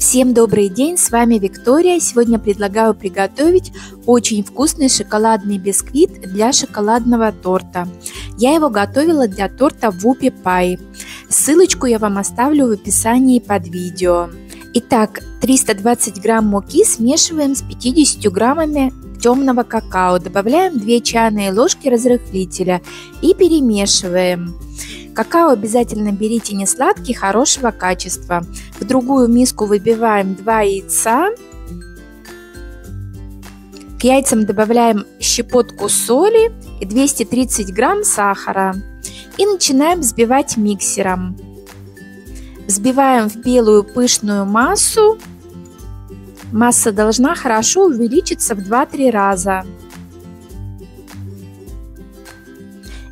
Всем добрый день, с вами Виктория. Сегодня предлагаю приготовить очень вкусный шоколадный бисквит для шоколадного торта. Я его готовила для торта Вупи Пай. Ссылочку я вам оставлю в описании под видео. Итак, 320 грамм муки смешиваем с 50 граммами темного какао. Добавляем 2 чайные ложки разрыхлителя и перемешиваем. Какао обязательно берите не сладкий, хорошего качества. В другую миску выбиваем 2 яйца. К яйцам добавляем щепотку соли и 230 грамм сахара. И начинаем взбивать миксером. Взбиваем в белую пышную массу. Масса должна хорошо увеличиться в 2-3 раза.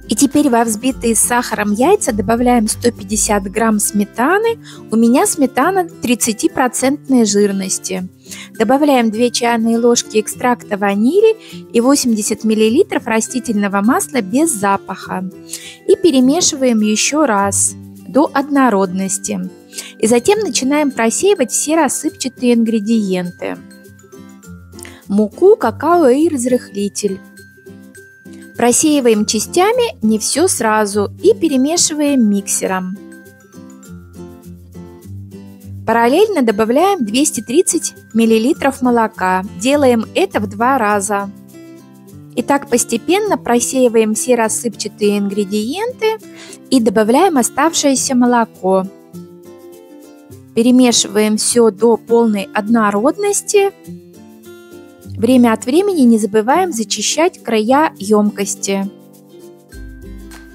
И теперь во взбитые с сахаром яйца добавляем 150 грамм сметаны. У меня сметана 30% жирности. Добавляем 2 чайные ложки экстракта ванили и 80 мл растительного масла без запаха. И перемешиваем еще раз до однородности. И затем начинаем просеивать все рассыпчатые ингредиенты. Муку, какао и разрыхлитель. Просеиваем частями, не все сразу, и перемешиваем миксером. Параллельно добавляем 230 мл молока. Делаем это в два раза. И так постепенно просеиваем все рассыпчатые ингредиенты и добавляем оставшееся молоко. Перемешиваем все до полной однородности Время от времени не забываем зачищать края емкости.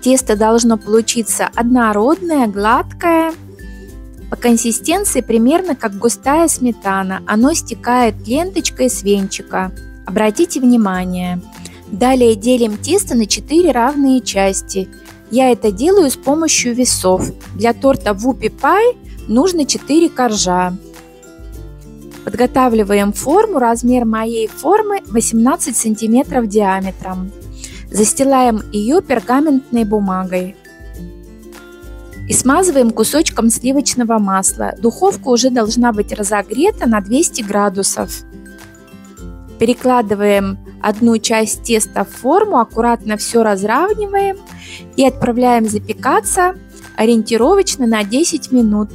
Тесто должно получиться однородное, гладкое, по консистенции примерно как густая сметана. Оно стекает ленточкой с венчика. Обратите внимание. Далее делим тесто на 4 равные части. Я это делаю с помощью весов. Для торта Вупи Пай нужно 4 коржа. Подготавливаем форму. Размер моей формы 18 сантиметров диаметром. Застилаем ее пергаментной бумагой. И смазываем кусочком сливочного масла. Духовка уже должна быть разогрета на 200 градусов. Перекладываем одну часть теста в форму, аккуратно все разравниваем и отправляем запекаться ориентировочно на 10 минут.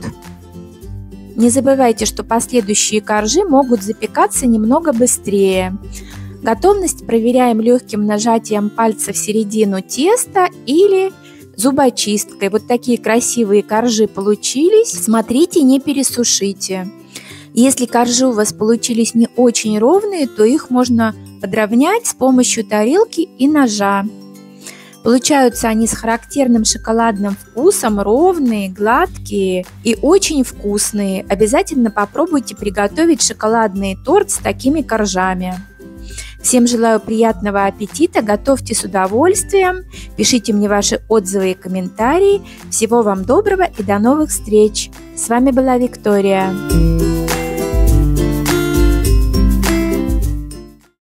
Не забывайте, что последующие коржи могут запекаться немного быстрее. Готовность проверяем легким нажатием пальца в середину теста или зубочисткой. Вот такие красивые коржи получились. Смотрите, не пересушите. Если коржи у вас получились не очень ровные, то их можно подровнять с помощью тарелки и ножа. Получаются они с характерным шоколадным вкусом, ровные, гладкие и очень вкусные. Обязательно попробуйте приготовить шоколадный торт с такими коржами. Всем желаю приятного аппетита, готовьте с удовольствием, пишите мне ваши отзывы и комментарии. Всего вам доброго и до новых встреч! С вами была Виктория.